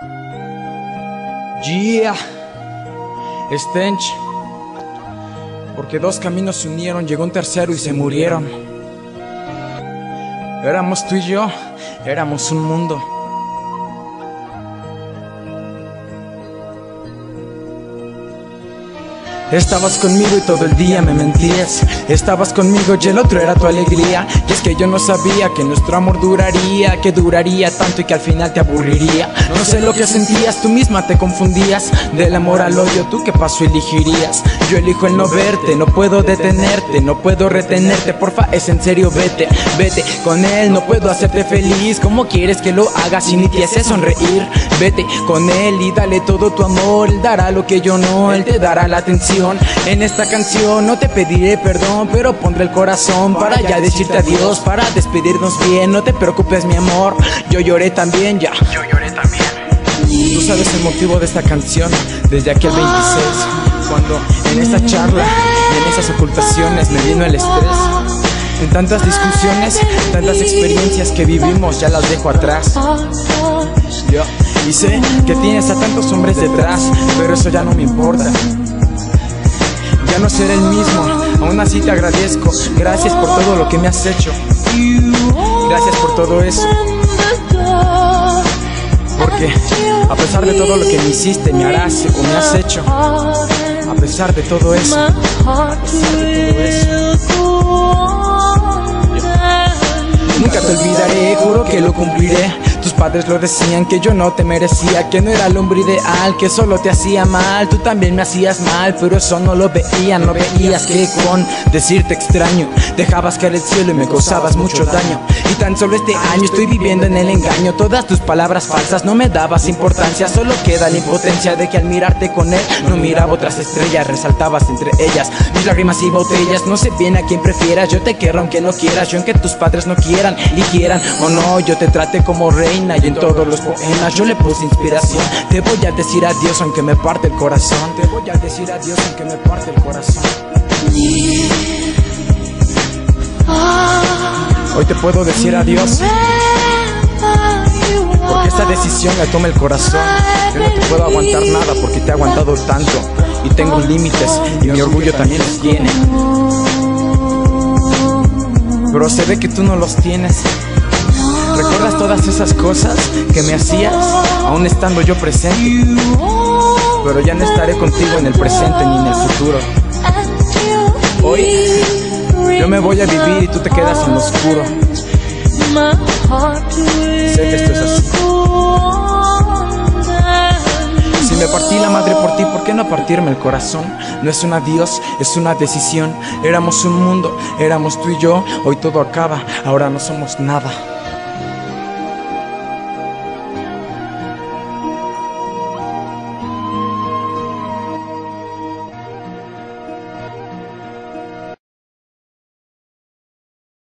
Yeah, Stench. Porque dos caminos se unieron, llegó un tercero y se murieron. Éramos tú y yo, éramos un mundo. Estabas conmigo y todo el día me mentías. Estabas conmigo y el otro era tu alegría. Y es que yo no sabía que nuestro amor duraría Que duraría tanto y que al final te aburriría. No sé lo que sentías, tú misma te confundías. Del amor al odio, tú qué paso elegirías Yo elijo el no verte, no puedo detenerte No puedo retenerte, porfa, es en serio, vete Vete con él, no puedo hacerte feliz. ¿Cómo quieres que lo haga si ni te hace sonreír? Vete con él y dale todo tu amor Él dará lo que yo no, él te dará la atención en esta canción no te pediré perdón, pero pondré el corazón para ya decirte adiós, para despedirnos bien. No te preocupes, mi amor, yo lloré también, ya. Yo lloré también. Tú sabes el motivo de esta canción desde aquel 26, cuando en esta charla y en esas ocultaciones me vino el estrés. En tantas discusiones, tantas experiencias que vivimos, ya las dejo atrás. Yo, y sé que tienes a tantos hombres detrás, pero eso ya no me importa no ser el mismo. Aún así te agradezco. Gracias por todo lo que me has hecho. Gracias por todo eso. Porque a pesar de todo lo que me hiciste, me harás o me has hecho. A pesar de todo eso. A pesar de todo eso. Nunca te olvidaré, juro que lo cumpliré. Tus padres lo decían que yo no te merecía, que no era el hombre ideal, que solo te hacía mal. Tú también me hacías mal, pero eso no lo veían. No veías que con decirte extraño dejabas caer el cielo y me causabas mucho daño. Y tan solo este año estoy viviendo en el engaño. Todas tus palabras falsas no me dabas importancia, solo queda la impotencia de que al mirarte con él no miraba otras estrellas, resaltabas entre ellas mis lágrimas y botellas. No sé bien a quién prefieras, yo te quiero aunque no quieras, yo aunque tus padres no quieran y quieran o no, yo te trate como y en todos los poemas yo le puse inspiración. Te voy a decir adiós aunque me parte el corazón. Te voy a decir adiós aunque me parte el corazón. Hoy te puedo decir adiós. Porque esta decisión la toma el corazón. Yo no te puedo aguantar nada porque te he aguantado tanto. Y tengo límites y mi orgullo también los tiene. Pero se ve que tú no los tienes. ¿Recuerdas todas esas cosas que me hacías aún estando yo presente? Pero ya no estaré contigo en el presente ni en el futuro. Hoy yo me voy a vivir y tú te quedas en lo oscuro. Sé que esto es así. Si me partí la madre por ti, ¿por qué no partirme el corazón? No es un adiós, es una decisión. Éramos un mundo, éramos tú y yo. Hoy todo acaba, ahora no somos nada.